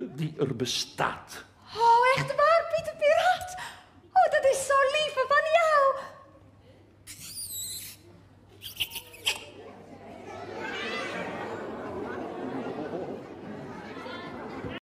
die er bestaat.